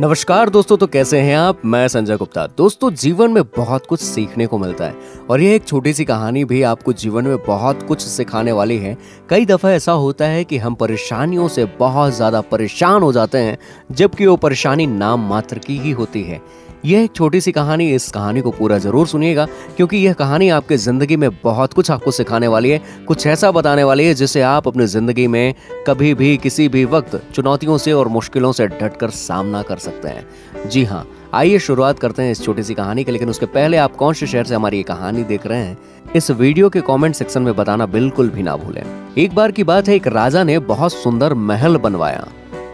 नमस्कार दोस्तों तो कैसे हैं आप? मैं संजय गुप्ता। दोस्तों, जीवन में बहुत कुछ सीखने को मिलता है। और यह एक छोटी सी कहानी भी आपको जीवन में बहुत कुछ सिखाने वाली है। कई दफ़ा ऐसा होता है कि हम परेशानियों से बहुत ज़्यादा परेशान हो जाते हैं, जबकि वो परेशानी नाम मात्र की ही होती है। यह एक छोटी सी कहानी, इस कहानी को पूरा ज़रूर सुनिएगा, क्योंकि यह कहानी आपके ज़िंदगी में बहुत कुछ आपको सिखाने वाली है, कुछ ऐसा बताने वाली है जिसे आप अपनी ज़िंदगी में कभी भी, किसी भी वक्त चुनौतियों से और मुश्किलों से डटकर सामना कर सकते हैं। जी हाँ आइए शुरुआत करते हैं इस छोटी सी कहानी के, लेकिन उसके पहले आप कौन से शहर से हमारी ये कहानी देख रहे हैं, इस वीडियो के कमेंट सेक्शन में बताना बिल्कुल भी ना भूलें। एक बार की बात है, एक राजा ने बहुत सुंदर महल बनवाया।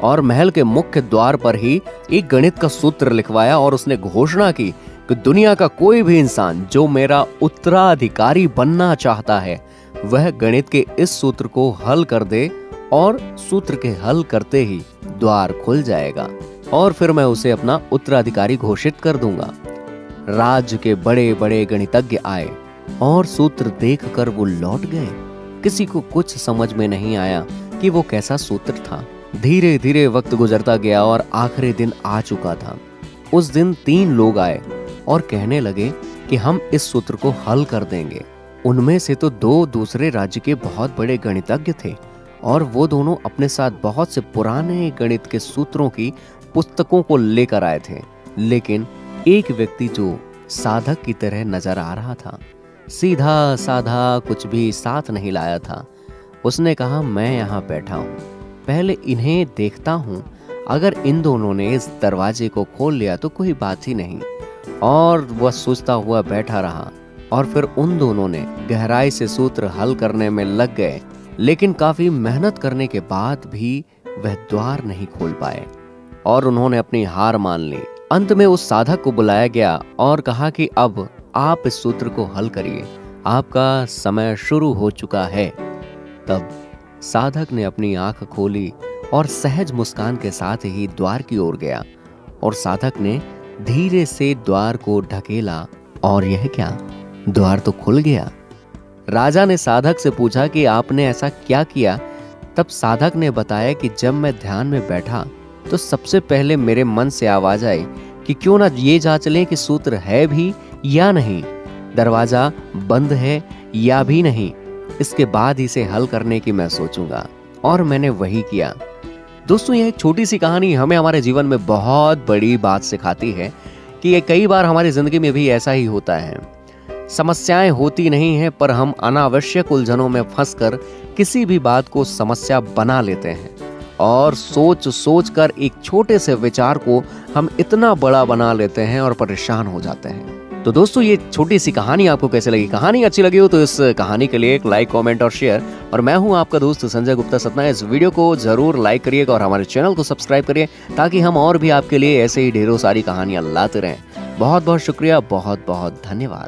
और महल के मुख्य द्वार पर ही एक गणित का सूत्र लिखवाया और उसने घोषणा की कि दुनिया का कोई भी इंसान जो मेरा उत्तराधिकारी बनना चाहता है, वह गणित के इस सूत्र को हल कर दे और सूत्र के हल करते ही द्वार खुल जाएगा और फिर मैं उसे अपना उत्तराधिकारी घोषित कर दूँगा। राज्य के बड़े बड़े गणितज्ञ आए और सूत्र देखकर वो लौट गए। किसी को कुछ समझ में नहीं आया कि वो कैसा सूत्र था। धीरे धीरे वक्त गुजरता गया और आखिरी दिन आ चुका था। उस दिन तीन लोग आए और कहने लगे कि हम इस सूत्र को हल कर देंगे। उनमें से तो दो दूसरे राज्य के बहुत बड़े गणितज्ञ थे और वो दोनों अपने साथ बहुत से पुराने गणित के सूत्रों की पुस्तकों को लेकर आए थे। लेकिन एक व्यक्ति जो साधक की तरह नज़र आ रहा था सीधा साधा कुछ भी साथ नहीं लाया था, उसने कहा, मैं यहाँ बैठा हूँ। पहले इन्हें देखता हूँ। अगर इन दोनों ने इस दरवाजे को खोल लिया तो कोई बात ही नहीं। और वह सोचता हुआ बैठा रहा, और फिर उन दोनों ने गहराई से सूत्र हल करने में लग गए, लेकिन काफ़ी मेहनत करने के बाद भी वह द्वार नहीं खोल पाए। और उन्होंने अपनी हार मान ली। अंत में उस साधक को बुलाया गया और कहा कि अब आप इस सूत्र को हल करिए। आपका समय शुरू हो चुका है। तब साधक ने अपनी आँख खोली और सहज मुस्कान के साथ ही द्वार की ओर गया और साधक ने धीरे से द्वार को ढकेला और यह क्या? द्वार तो खुल गया। राजा ने साधक से पूछा कि आपने ऐसा क्या किया? तब साधक ने बताया कि जब मैं ध्यान में बैठा तो सबसे पहले मेरे मन से आवाज़ आई कि क्यों ना ये जाँच लें कि सूत्र है भी या नहीं। दरवाज़ा बंद है या भी नहीं। इसके बाद इसे हल करने की मैं सोचूँगा। और मैंने वही किया। दोस्तों, यह एक छोटी सी कहानी हमें हमारे जीवन में बहुत बड़ी बात सिखाती है कि ये कई बार हमारी ज़िंदगी में भी ऐसा ही होता है। समस्याएँ होती नहीं हैं, पर हम अनावश्यक उलझनों में फंसकर किसी भी बात को समस्या बना लेते हैं। और सोच सोच कर एक छोटे से विचार को हम इतना बड़ा बना लेते हैं और परेशान हो जाते हैं। तो दोस्तों, ये छोटी सी कहानी आपको कैसे लगी? कहानी अच्छी लगी हो तो इस कहानी के लिए एक लाइक कमेंट और शेयर और मैं हूँ आपका दोस्त संजय गुप्ता सतना। इस वीडियो को ज़रूर लाइक करिएगा और हमारे चैनल को सब्सक्राइब करिए ताकि हम और भी आपके लिए ऐसे ही ढेरों सारी कहानियाँ लाते रहें। बहुत बहुत शुक्रिया बहुत बहुत धन्यवाद।